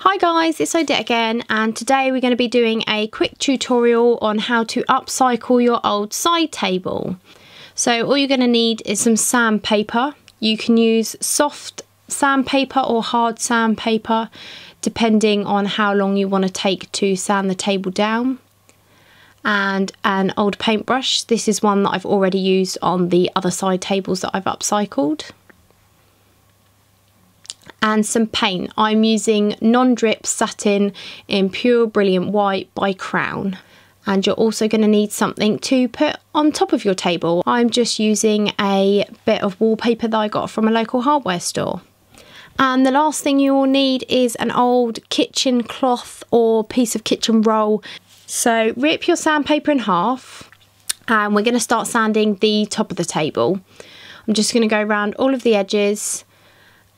Hi guys, it's Odette again and today we're going to be doing a quick tutorial on how to upcycle your old side table. So all you're going to need is some sandpaper. You can use soft sandpaper or hard sandpaper depending on how long you want to take to sand the table down. And an old paintbrush. This is one that I've already used on the other side tables that I've upcycled and some paint. I'm using non-drip satin in pure brilliant white by Crown. And you're also going to need something to put on top of your table. I'm just using a bit of wallpaper that I got from a local hardware store. And the last thing you will need is an old kitchen cloth or piece of kitchen roll. So rip your sandpaper in half and we're going to start sanding the top of the table. I'm just going to go around all of the edges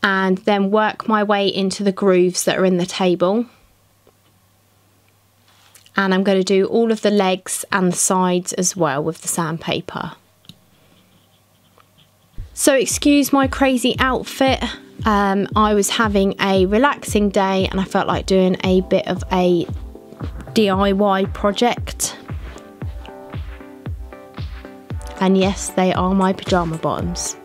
and then work my way into the grooves that are in the table. And I'm going to do all of the legs and the sides as well with the sandpaper. So excuse my crazy outfit. Um, I was having a relaxing day and I felt like doing a bit of a DIY project. And yes, they are my pyjama bottoms.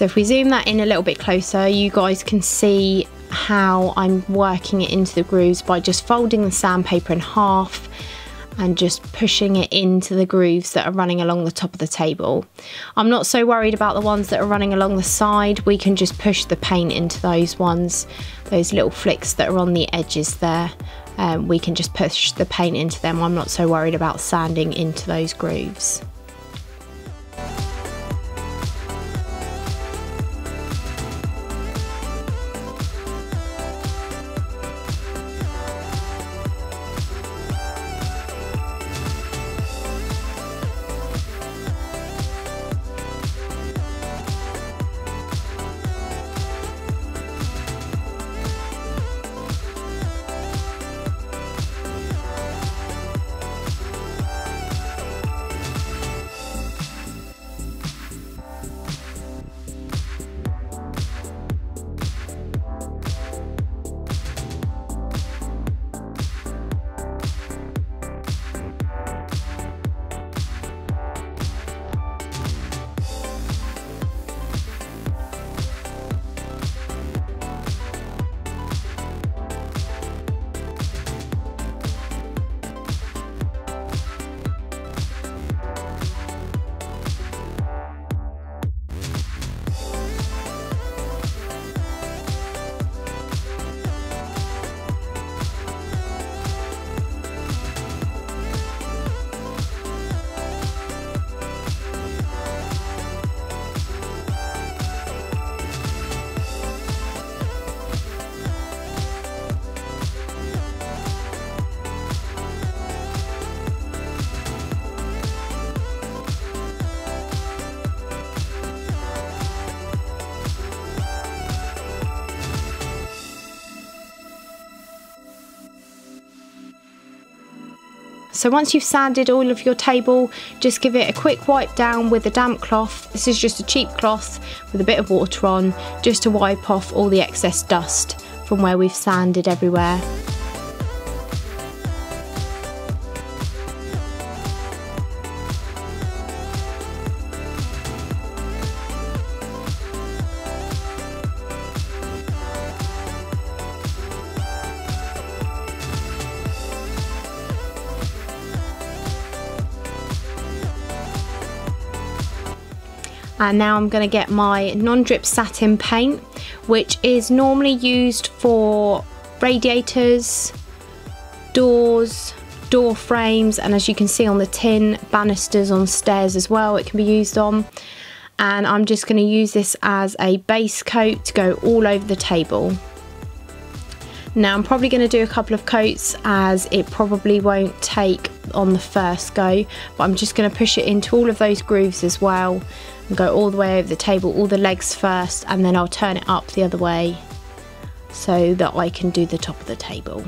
So if we zoom that in a little bit closer, you guys can see how I'm working it into the grooves by just folding the sandpaper in half and just pushing it into the grooves that are running along the top of the table. I'm not so worried about the ones that are running along the side. We can just push the paint into those ones, those little flicks that are on the edges there. Um, we can just push the paint into them. I'm not so worried about sanding into those grooves. So once you've sanded all of your table, just give it a quick wipe down with a damp cloth. This is just a cheap cloth with a bit of water on, just to wipe off all the excess dust from where we've sanded everywhere. And now I'm going to get my non-drip satin paint which is normally used for radiators, doors, door frames and as you can see on the tin, banisters on stairs as well it can be used on. And I'm just going to use this as a base coat to go all over the table. Now I'm probably going to do a couple of coats as it probably won't take on the first go, but I'm just going to push it into all of those grooves as well and go all the way over the table, all the legs first, and then I'll turn it up the other way so that I can do the top of the table.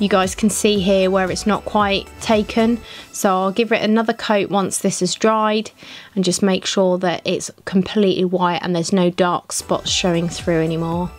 You guys can see here where it's not quite taken. So I'll give it another coat once this is dried and just make sure that it's completely white and there's no dark spots showing through anymore.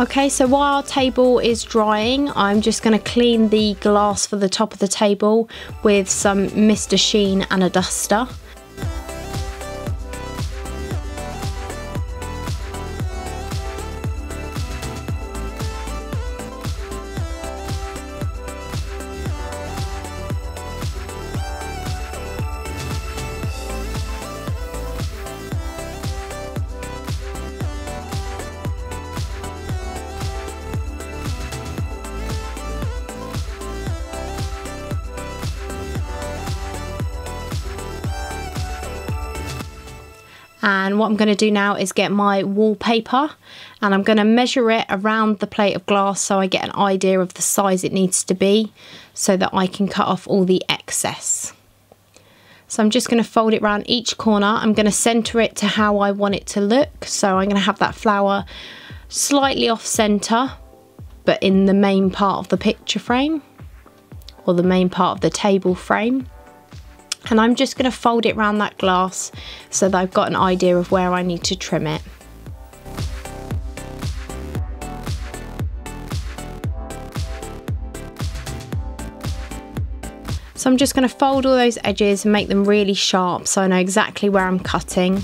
Okay, so while our table is drying, I'm just going to clean the glass for the top of the table with some Mr. Sheen and a duster. And what I'm going to do now is get my wallpaper and I'm going to measure it around the plate of glass so I get an idea of the size it needs to be so that I can cut off all the excess. So I'm just going to fold it around each corner. I'm going to centre it to how I want it to look. So I'm going to have that flower slightly off centre but in the main part of the picture frame or the main part of the table frame And I'm just going to fold it around that glass so that I've got an idea of where I need to trim it. So I'm just going to fold all those edges and make them really sharp so I know exactly where I'm cutting.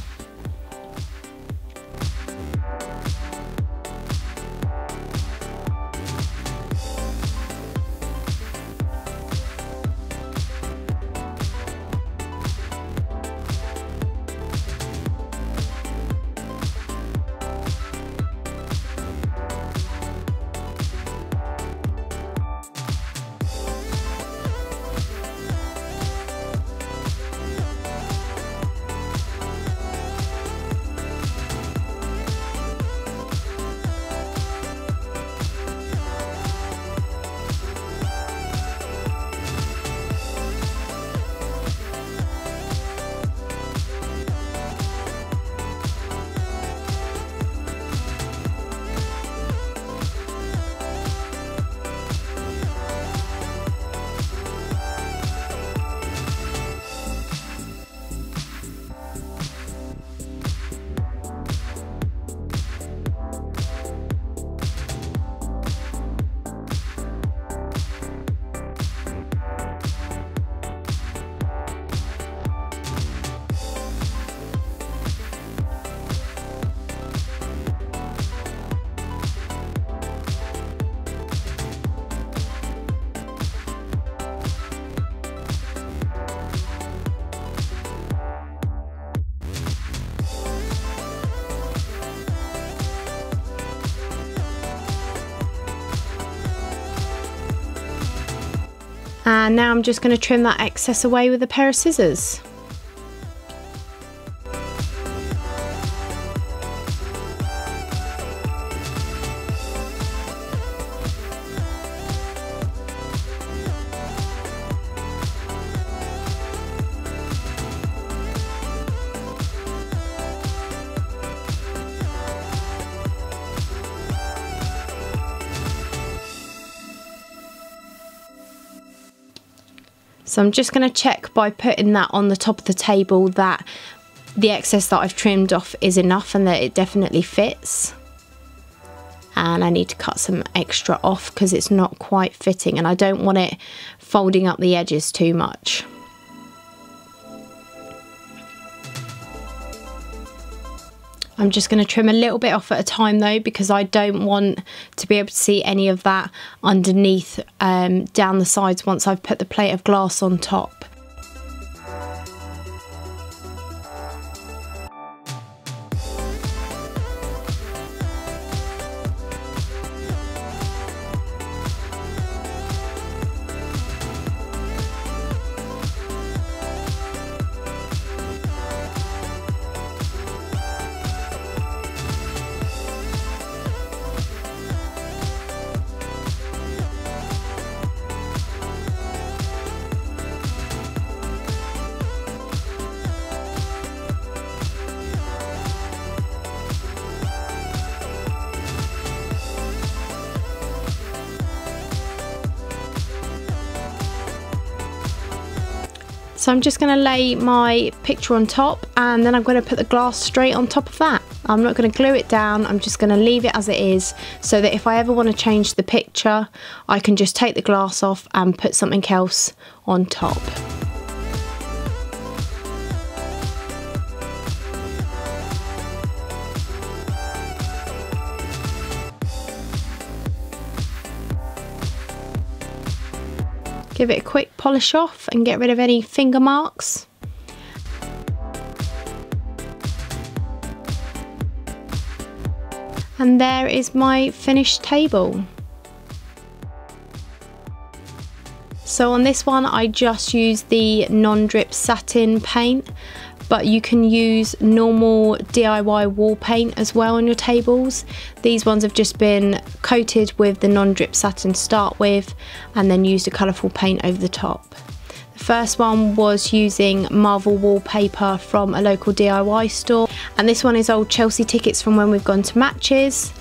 And now I'm just going to trim that excess away with a pair of scissors. So I'm just going to check by putting that on the top of the table that the excess that I've trimmed off is enough and that it definitely fits. And I need to cut some extra off because it's not quite fitting and I don't want it folding up the edges too much. I'm just going to trim a little bit off at a time though because I don't want to be able to see any of that underneath um, down the sides once I've put the plate of glass on top. So I'm just going to lay my picture on top and then I'm going to put the glass straight on top of that. I'm not going to glue it down, I'm just going to leave it as it is so that if I ever want to change the picture, I can just take the glass off and put something else on top. Give it a quick polish off and get rid of any finger marks. And there is my finished table. So on this one I just used the non-drip satin paint but you can use normal DIY wall paint as well on your tables. These ones have just been coated with the non-drip satin to start with and then used a colourful paint over the top. The first one was using Marvel wallpaper from a local DIY store and this one is old Chelsea tickets from when we've gone to matches.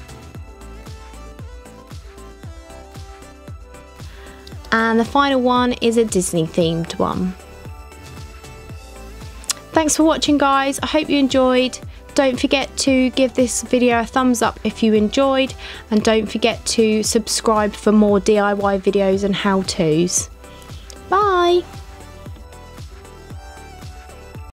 And the final one is a Disney themed one. Thanks for watching guys, I hope you enjoyed. Don't forget to give this video a thumbs up if you enjoyed and don't forget to subscribe for more DIY videos and how-tos. Bye!